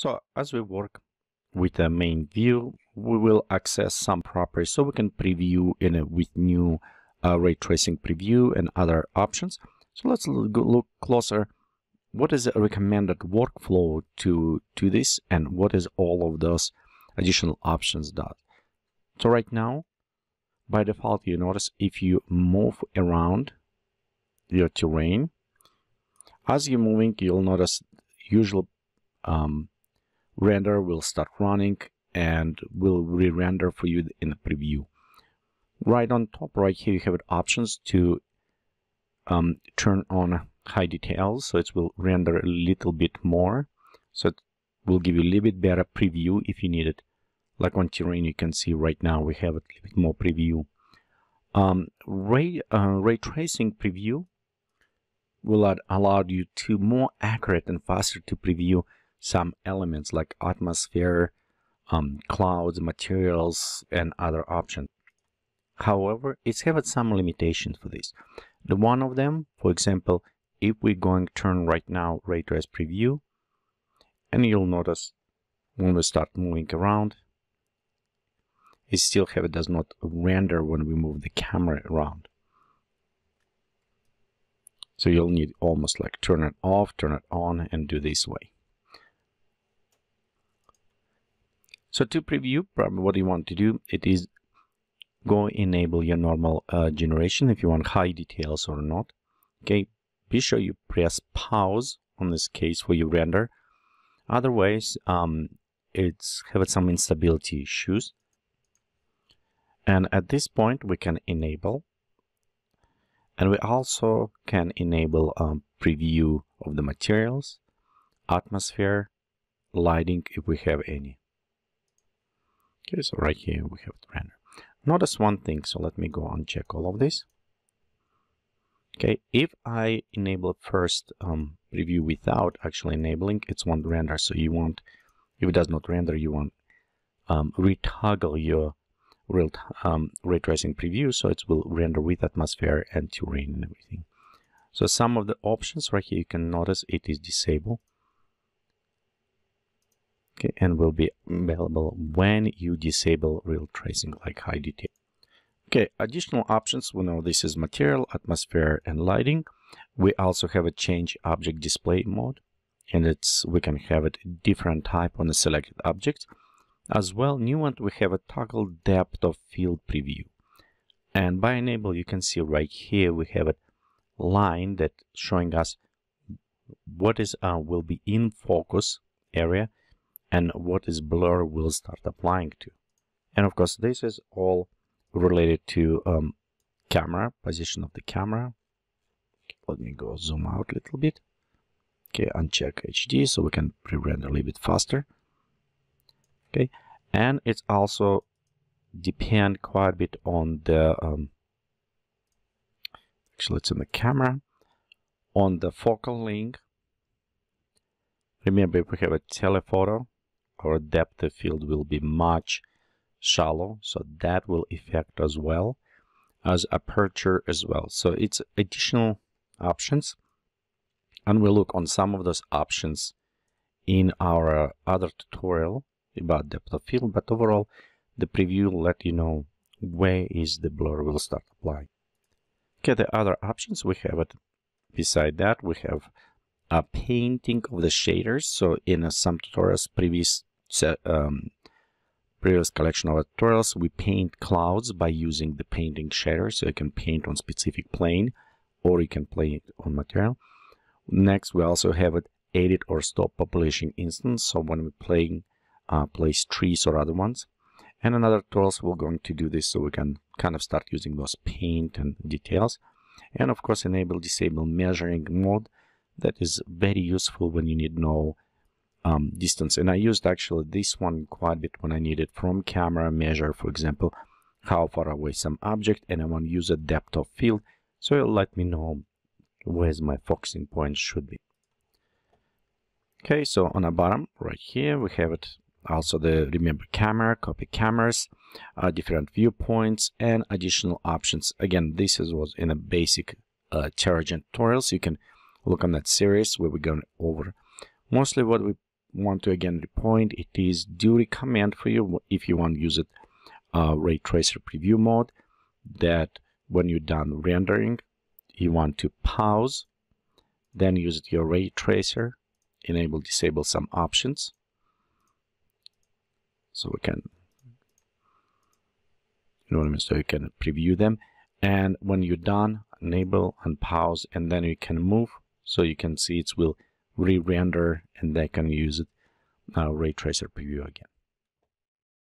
So as we work with the main view, we will access some properties so we can preview in with new uh, ray tracing preview and other options. So let's look closer. What is the recommended workflow to, to this and what is all of those additional options does? So right now, by default, you notice if you move around your terrain, as you're moving, you'll notice usual um, render will start running and will re-render for you in the preview. Right on top right here you have options to um, turn on high details so it will render a little bit more. So it will give you a little bit better preview if you need it. Like on terrain you can see right now we have a little bit more preview. Um, ray uh, ray tracing preview will allow you to more accurate and faster to preview some elements like atmosphere, um, clouds, materials, and other options. However, it's have some limitations for this. The one of them, for example, if we're going to turn right now ray trace preview, and you'll notice when we start moving around, it still have it does not render when we move the camera around. So you'll need almost like turn it off, turn it on, and do this way. So to preview, what you want to do, it is go enable your normal uh, generation if you want high details or not. Okay, be sure you press pause on this case for your render. Otherwise, um, it's have some instability issues. And at this point, we can enable and we also can enable um, preview of the materials, atmosphere, lighting if we have any. Okay, so right here we have the render. Notice one thing, so let me go and check all of this. Okay, if I enable first um, preview without actually enabling, it's won't render. So you want, if it does not render, you want um, retoggle your real um, ray tracing preview so it will render with atmosphere and terrain and everything so some of the options right here you can notice it is disabled okay and will be available when you disable real tracing like high detail okay additional options. We know this is material atmosphere and lighting. We also have a change object display mode and it's we can have it different type on the selected object. As well, new one, we have a toggle depth of field preview. And by enable, you can see right here, we have a line that showing us what is uh, will be in focus area and what is blur will start applying to. And of course, this is all related to um, camera, position of the camera. Let me go zoom out a little bit. Okay, uncheck HD so we can pre-render a little bit faster okay and it's also depend quite a bit on the um, actually it's in the camera on the focal length remember if we have a telephoto our depth of field will be much shallow so that will affect as well as aperture as well so it's additional options and we'll look on some of those options in our other tutorial about depth of field, but overall the preview will let you know where is the blur will start applying. Okay, the other options we have it beside that we have a painting of the shaders. So in some tutorials, previous um, previous collection of tutorials, we paint clouds by using the painting shader. So you can paint on specific plane or you can play on material. Next, we also have it edit or stop population instance. So when we're playing uh, place trees or other ones. And another tools we're going to do this so we can kind of start using those paint and details. And of course enable disable measuring mode. That is very useful when you need no um, distance. And I used actually this one quite a bit when I needed from camera measure, for example, how far away some object and I want to use a depth of field. So it'll let me know where's my focusing point should be. Okay, so on the bottom right here, we have it also the remember camera copy cameras uh, different viewpoints and additional options again this is was in a basic uh, Terragen tutorials you can look on that series where we're going over mostly what we want to again point it is do recommend for you if you want to use it uh, ray tracer preview mode that when you're done rendering you want to pause then use your ray tracer enable disable some options. So we can you know what I mean? So you can preview them. And when you're done enable and pause and then you can move so you can see it will re-render and they can use it uh, ray tracer preview again